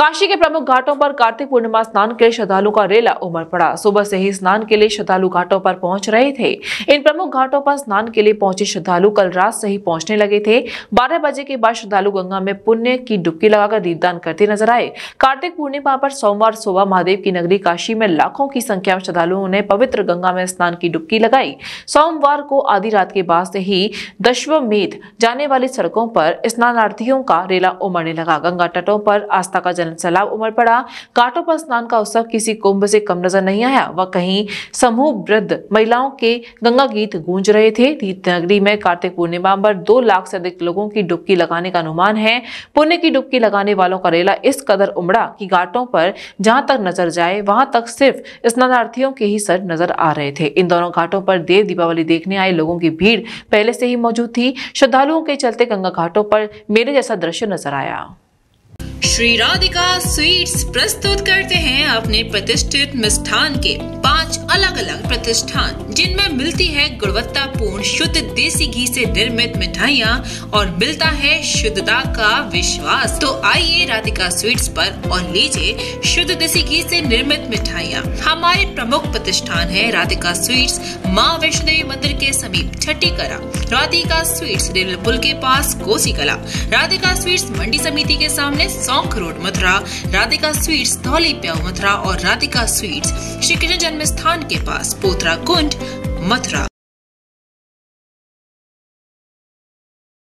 काशी के प्रमुख घाटों पर कार्तिक पूर्णिमा स्नान के लिए श्रद्धालु का रेला उमड़ पड़ा। सुबह से ही स्नान के लिए श्रद्धालु घाटों पर पहुँच रहे थे। इन प्रमुख घाटों पर स्नान के लिए पहुँचे श्रद्धालु कल रात से ही पहुँचने लगे थे। बारह बजे के बाद श्रद्धालु गंगा में पुण्य की डुबकी लगाकर दीपदान करते नज़र आए। कार्तिक पूर्णिमा पर सोमवार सुबह महादेव की नगरी काशी में लाखों की संख्या में श्रद्धालुओं ने पवित्र गंगा में स्नान की डुबकी लगाई। सोमवार को आधी रात के बाद से ही दशवमेध जाने वाली सड़कों पर स्नानार्थियों का रेला उमड़ने लगा। गंगा तटों पर आस्था का जन सैलाब उमड़ पड़ा। घाटों पर स्नान का उत्सव किसी कुंभ से कम नज़र नहीं आया। वह कहीं समूह वृद्ध महिलाओं के गंगा गीत गूंज रहे थे। तीर्थ नगरी में कार्तिक पूर्णिमा पर दो लाख से अधिक लोगों की डुबकी लगाने का अनुमान है। पुण्य की डुबकी लगाने वालों का रेला इस कदर उमड़ा कि घाटों पर जहाँ तक नज़र जाए, वहाँ तक सिर्फ़ स्नानार्थियों के ही सर नज़र आ रहे थे। इन दोनों घाटों पर देव दीपावली देखने आए लोगों की भीड़ पहले से ही मौजूद थी। श्रद्धालुओं के चलते गंगा घाटों पर मेरे जैसा दृश्य नज़र आया। श्री राधिका स्वीट्स प्रस्तुत करते हैं अपने प्रतिष्ठित मिष्ठान के पाँच अलग अलग प्रतिष्ठान, जिनमें मिलती है गुणवत्तापूर्ण शुद्ध देसी घी से निर्मित मिठाइयाँ और मिलता है शुद्धता का विश्वास। तो आइए राधिका स्वीट्स पर और लीजिए शुद्ध देसी घी से निर्मित मिठाइयाँ। हमारे प्रमुख प्रतिष्ठान है राधिका स्वीट्स, माँ वैष्णो देवी मंदिर छठी करा राधिका स्वीट्स रेल पुल के पास कोसी कला। राधिका स्वीट्स मंडी समिति के सामने सौंख रोड मथुरा। राधिका स्वीट्स धौली प्याऊ मथुरा और राधिका स्वीट्स श्री कृष्ण जन्म स्थान के पास पोथरा कुंड मथुरा।